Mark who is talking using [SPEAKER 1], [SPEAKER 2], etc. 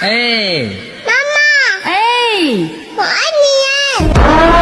[SPEAKER 1] 哎。
[SPEAKER 2] 妈妈
[SPEAKER 3] 哎。
[SPEAKER 2] 我爱你